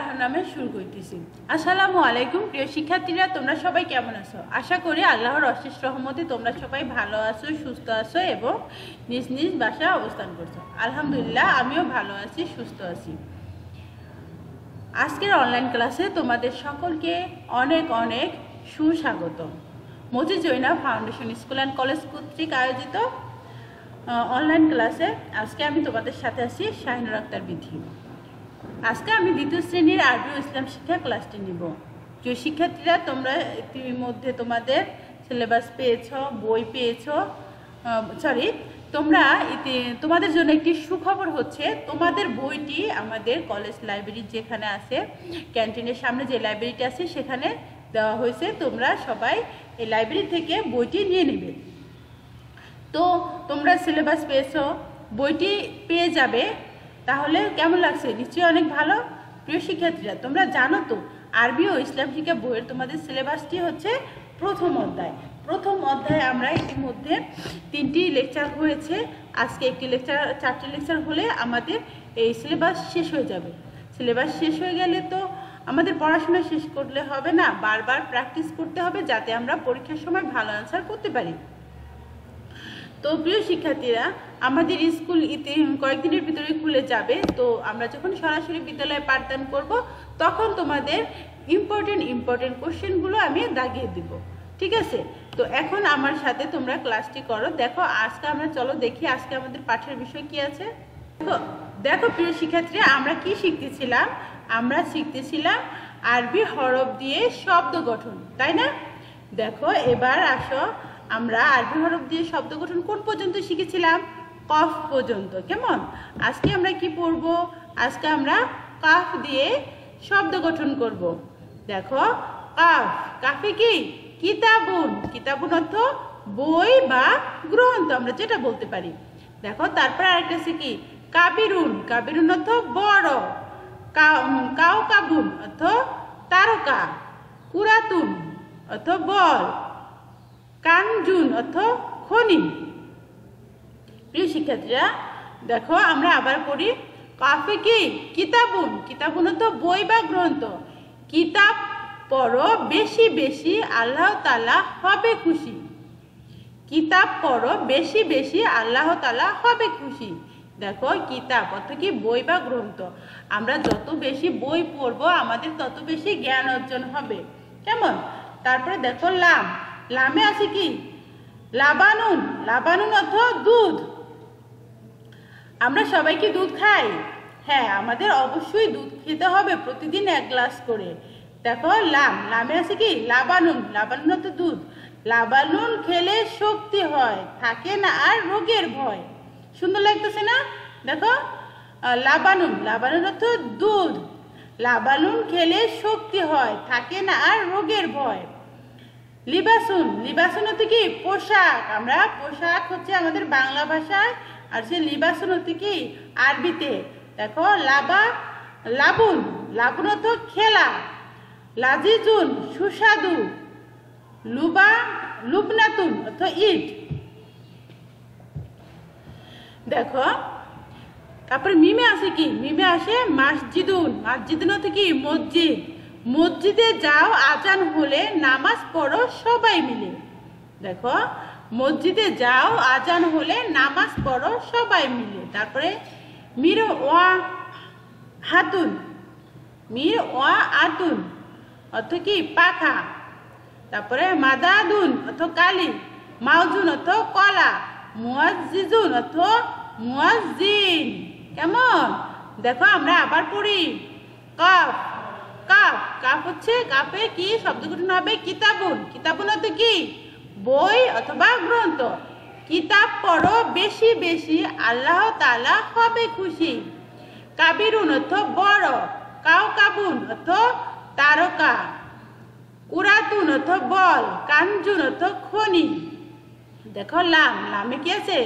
আল্লাহর নামে শুরু করতেছি। আসসালামু আলাইকুম, প্রিয় শিক্ষার্থীরা, তোমরা সবাই কেমন আছো? আশা করি আল্লাহর অশেষ রহমতে তোমরা সবাই ভালো আছো, সুস্থ আছো এবং নিজ নিজ বাসায় অবস্থান করছ। আলহামদুলিল্লাহ, আমিও ভালো আছি, সুস্থ আছি। আজকের অনলাইন ক্লাসে তোমাদের সকলকে অনেক অনেক সুস্বাগত মজি জৈনা ফাউন্ডেশন স্কুল অ্যান্ড কলেজ কর্তৃক আয়োজিত অনলাইন ক্লাসে আজকে আমি তোমাদের সাথে আছি শাহিনুর আক্তার বিধি। আজকে আমি দ্বিতীয় শ্রেণির আরবি ইসলাম শিক্ষা ক্লাসটি নিব। যে শিক্ষার্থীরা তোমরা ইতিমধ্যে তোমাদের সিলেবাস পেয়েছ, বই পেয়েছ সরি তোমরা ইতি তোমাদের জন্য একটি সুখবর হচ্ছে, তোমাদের বইটি আমাদের কলেজ লাইব্রেরি যেখানে আছে ক্যান্টিনের সামনে যে লাইব্রেরিটি আছে, সেখানে দেওয়া হয়েছে। তোমরা সবাই এই লাইব্রেরি থেকে বইটি নিয়ে নেবে। তো তোমরা সিলেবাস পেয়েছ, বইটি পেয়ে যাবে তাহলে কেমন লাগছে? নিশ্চয়ই অনেক ভালো। প্রিয় শিক্ষার্থীরা, তোমরা জানো তো, আরবি ও ইসলাম শিক্ষা বইয়ের তোমাদের সিলেবাসটি হচ্ছে প্রথম অধ্যায়। প্রথম অধ্যায়ে আমরা ইতিমধ্যে তিনটি লেকচার হয়েছে। আজকে একটি লেকচার, চারটি লেকচার হলে আমাদের এই সিলেবাস শেষ হয়ে যাবে। সিলেবাস শেষ হয়ে গেলে তো আমাদের পড়াশোনা শেষ করলে হবে না, বারবার প্র্যাকটিস করতে হবে যাতে আমরা পরীক্ষার সময় ভালো অ্যান্সার করতে পারি। তো প্রিয় শিক্ষার্থীরা আমাদের স্কুল ইতি কয়েকদিনের ভিতরে খুলে যাবে। তো আমরা যখন সরাসরি বিদ্যালয়ে পাঠদান করব, তখন তোমাদের ইম্পর্টেন্ট ইম্পর্টেন্ট কোশ্চেনগুলো আমি দাগিয়ে দিব। ঠিক আছে? তো এখন আমার সাথে তোমরা ক্লাসটি করো। দেখো, আজকে আমরা চলো দেখি আজকে আমাদের পাঠের বিষয় কি আছে। দেখো দেখো, প্রিয় শিক্ষার্থীরা আমরা কি শিখতেছিলাম? আমরা শিখতেছিলাম আরবি হরফ দিয়ে শব্দ গঠন, তাই না? দেখো, এবার আসো। আমরা আরবি হরফ দিয়ে শব্দ গঠন কোন পর্যন্ত শিখেছিলাম? কফ পর্যন্ত। কেমন? আজকে আমরা কি পড়ব? আজকে আমরা কাফ দিয়ে শব্দ গঠন করব। দেখো, কাফ, কাফে কি? কিতাবুন। কিতাবুন অর্থ বই বা গ্রন্থ, আমরা যেটা বলতে পারি। দেখো, তারপর আরেকটা আছে কি? কাবিরুন। কাবিরুন অর্থ বড়। কাউ কাবুন অর্থ তারকা। কুরাতুন অর্থ বল। কানজুন অর্থ খনি। প্রিয় শিক্ষার্থীরা, দেখো আমরা আবার পড়ি, কাফে কি? কিতাবুন। কিতাবুন অর্থ বই বা গ্রন্থ। কিতাব পড়ো বেশি বেশি, আল্লাহ তালা হবে খুশি। কিতাব পড়ো বেশি বেশি, আল্লাহ তালা হবে খুশি। দেখো, কিতাব অর্থ কি? বই বা গ্রন্থ। আমরা যত বেশি বই পড়ব, আমাদের তত বেশি জ্ঞান অর্জন হবে। কেমন? তারপরে দেখো লাম। লামে আছে কি? লাবানুন। লাবানুন অর্থ দুধ। আমরা সবাই কি দুধ খাই? হ্যাঁ আমাদের অবশ্যই দুধ খেতে হবে প্রতিদিন এক গ্লাস করে। দেখো, লাম, লামে আছে কি? লাবানুন লাবানুন অর্থ দুধ। লাবানুন খেলে শক্তি হয়, থাকে না আর রোগের ভয়। সুন্দর লাগতেছে না? দেখো লাবানুন লাবানুন অর্থ দুধ। লাবানুন খেলে শক্তি হয়, থাকে না আর রোগের ভয়। লিবাসুন লিবাসুন হচ্ছে কি? পোশাক। আমরা পোশাক হচ্ছে আমাদের বাংলা ভাষায় আর সে লিবাসন হচ্ছে কি আরবিতে। দেখো, লাবা, লাবুন লাবুন অর্থ খেলা, লাজিজুন, সুস্বাদু, লুবা, লুবনাতুন অর্থ ইট। দেখো, তারপরে মিমে আসে কি? মিমে আসে মাসজিদুন। মাসজিদুন হচ্ছে কি? মসজিদ। মসজিদে যাও, আজান হলে নামাজ পড়ো সবাই মিলে। দেখো মসজিদে যাও, আজান হলে নামাজ পড়ো, সবাই মিলে। তারপরে, মির ওয়া হাতুন, মির ওয়া আতুন, অর্থ কি? পাখা। তারপরে, মাদাদুন, অর্থ কালি। মাউজুন, অর্থ কলা। মুয়াজিজুন অর্থ মুয়াজিন কেমন? দেখো, আমরা আবার পড়ি। কফ কাপ কাপ হচ্ছে কাপে কি? শব্দ গঠন হবে কিতাবুন। কিতাবুন অর্থ কি? বই অথবা গ্রন্থ। কিতাব পড়ো বেশি বেশি, আল্লাহ তালা হবে খুশি। কাবিরুন অর্থ বড় কাউ কাবুন অর্থ তারকা। কুরাতুন অর্থ বল কাঞ্জুন অর্থ খনি। দেখো লাম, লামে কি আছে?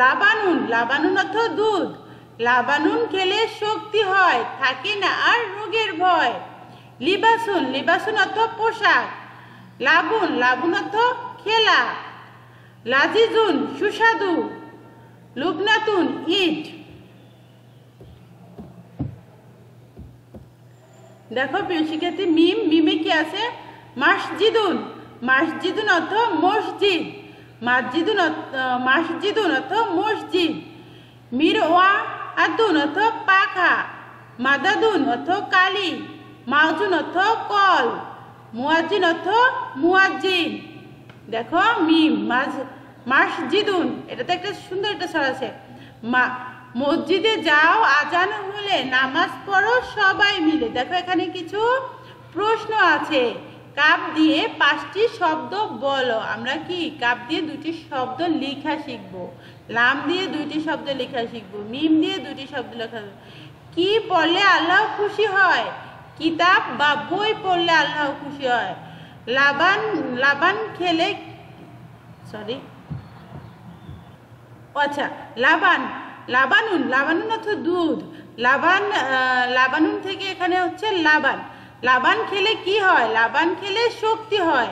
লাবানুন লাবানুন অর্থ দুধ। লাবানুন খেলে শক্তি হয়, থাকে না আর রোগের ভয়। লিবাসুন লিবাসুন অর্থ পোশাক। লাবুন লাবুন অর্থ খেলা। লাজিজুন, সুস্বাদু। লুবনাতুন, ইট। দেখো প্রিয় শিক্ষার্থী, মিম, মিমে কি আছে? মাসজিদুন। মাসজিদুন অর্থ মসজিদ। মাসজিদুন মাসজিদুন অর্থ মসজিদ। মির ওয়া আদুন অর্থ পাখা। মাদাদুন অর্থ কালি। মাউজুন অর্থ কল। মুয়াজিন অর্থ মুয়াজিন দেখো মিম মাস মাসজিদুন, এটাতে একটা সুন্দর একটা স্বর আছে। মা, মসজিদে যাও, আজান হলে নামাজ পড়ো, সবাই মিলে। দেখো, এখানে কিছু প্রশ্ন আছে। কাপ দিয়ে পাঁচটি শব্দ বলো। আমরা কি কাপ দিয়ে দুটি শব্দ লেখা শিখব? লাম দিয়ে দুইটি শব্দ লেখা শিখব। মিম দিয়ে দুটি শব্দ লেখা। কি পড়লে আল্লাহ খুশি হয়? কিতাব বা বই পড়লে আল্লাহ খুশি হয়? লাবান লাবান খেলে সরি আচ্ছা লাবান, লাবানুন লাবানুন অর্থ দুধ। লাবান লাবানুন থেকে এখানে হচ্ছে লাবান। লাবান খেলে কি হয়? লাবান খেলে শক্তি হয়।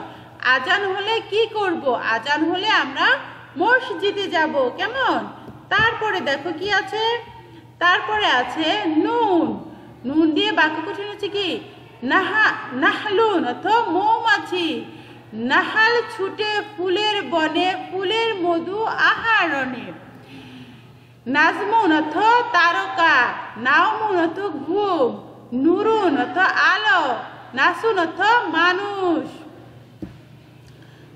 আজান হলে কি করব? আজান হলে আমরা মসজিদে যাব। কেমন? তারপরে দেখো কি আছে? তারপরে আছে নুন। নুন দিয়ে বাক্য গঠন হচ্ছে কি? নাহা, নাহলুন অর্থ মৌমাছি। নাহাল ছুটে ফুলের বনে, ফুলের মধু আহারণে। নাজমুন অর্থ তারকা, নাওমুন অর্থ ঘুম, নুরুন অর্থ আলো, নাসুন অর্থ মানুষ।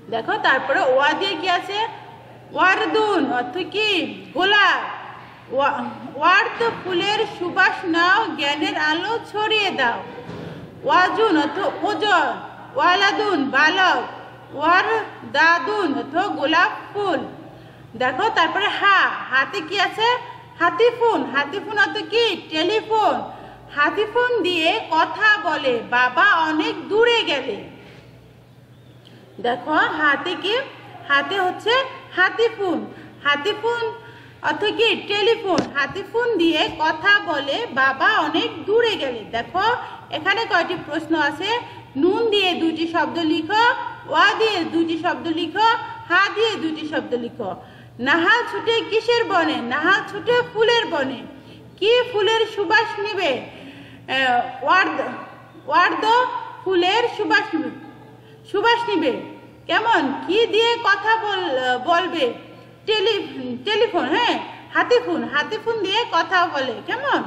দেখো, তারপরে ওয়া দিয়ে কি আছে? ওয়ারদুন অর্থ কি? গোলাপ। ওয়া- ওয়ার্দ ফুলের সুবাস নাও, জ্ঞানের আলো ছড়িয়ে দাও। ওয়াজুন ওজন ওয়ালাদুন বালক, ওয়ার দাদুন অর্থ গোলাপ ফুল। দেখো, তারপরে হা, হাতে কি আছে? হাতিফোন। হাতিফোন অর্থ কি? টেলিফোন। হাতিফোন দিয়ে কথা বলে, বাবা অনেক দূরে গেলে। দেখো, হাতে কি? হাতে হচ্ছে হাতিফোন। হাতিফোন অর্থ কি টেলিফোন হাতিফোন দিয়ে কথা বলে, বাবা অনেক দূরে গেলে। দেখো, এখানে কয়টি প্রশ্ন আছে? নুন দিয়ে দুটি শব্দ লিখো, ওয়া দিয়ে দুটি শব্দ লিখো, হা দিয়ে দুটি শব্দ লিখো। নাহাল ছুটে কিসের বনে? নাহাল ছুটে ফুলের বনে। কি ফুলের সুবাস নিবে? ওয়ার্দ ওয়ার্দ ফুলের সুবাস নিবে। সুবাস নিবে। কেমন? কি দিয়ে কথা বল, বলবে? টেলি টেলিফোন হ্যাঁ? হাতি ফোন হাতি ফোন দিয়ে কথা বলে, কেমন?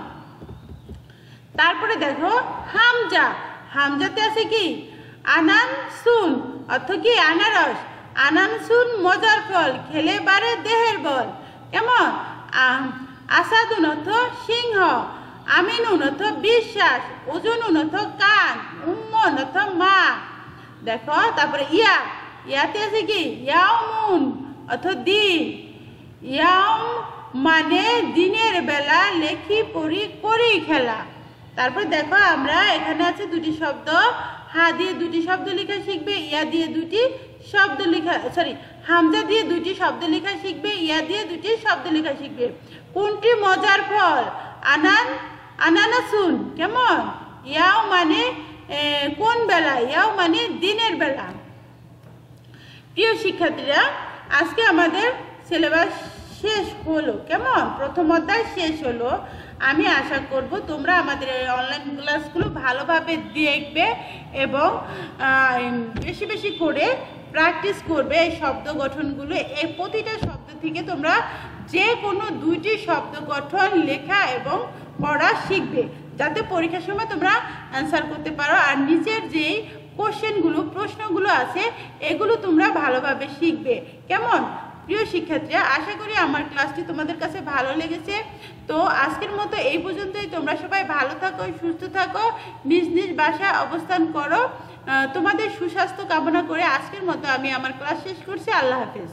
তারপরে দেখো, হামজা। হামজাতে আছে কি? আনান সুন, অর্থ কি? আনারস। আনান সুন মজার ফল, খেলে বারে দেহের বল। কেমন? আসাদুন অর্থ সিংহ। আমিনুন অর্থ বিশ্বাস। ওজনুন অর্থ কান। অর্থ মা। দেখো, তারপরে ইয়া। ইয়াতে আছে কি? ইয়াউমুন। অর্থ দিন ইয়াম মানে দিনের বেলা লেখি, পড়ি, করি খেলা। তারপর দেখো আমরা এখানে আছে দুটি শব্দ। হা দিয়ে দুটি শব্দ লেখা শিখবে, ইয়া দিয়ে দুটি শব্দ লেখা সরি হামজা দিয়ে দুটি শব্দ লেখা শিখবে, ইয়া দিয়ে দুটি শব্দ লেখা শিখবে। কোনটি মজার ফল? আনান, আনানাসুন, কেমন? ইয়াও মানে কোন বেলা? ইয়াও মানে দিনের বেলা। প্রিয় শিক্ষার্থীরা আজকে আমাদের সিলেবাস শেষ হলো। কেমন? প্রথম অধ্যায় শেষ হলো। আমি আশা করব তোমরা আমাদের এই অনলাইন ক্লাসগুলো ভালোভাবে দেখবে এবং বেশি বেশি করে প্র্যাকটিস করবে এই শব্দ গঠনগুলো। এই প্রতিটা শব্দ থেকে তোমরা যে কোনো দুইটি শব্দ গঠন লেখা এবং পড়া শিখবে। যাতে পরীক্ষার সময় তোমরা অ্যান্সার করতে পারো। আর নিচের যেই কোশ্চেনগুলো, প্রশ্নগুলো আছে, এগুলো তোমরা ভালোভাবে শিখবে। কেমন? প্রিয় শিক্ষার্থীরা, আশা করি আমার ক্লাসটি তোমাদের কাছে ভালো লেগেছে। তো আজকের মতো এই পর্যন্তই। তোমরা সবাই ভালো থাকো, সুস্থ থাকো, নিজ নিজ বাসায় অবস্থান করো। তোমাদের সুস্বাস্থ্য কামনা করে আজকের মতো আমি আমার ক্লাস শেষ করছি। আল্লাহ হাফেজ।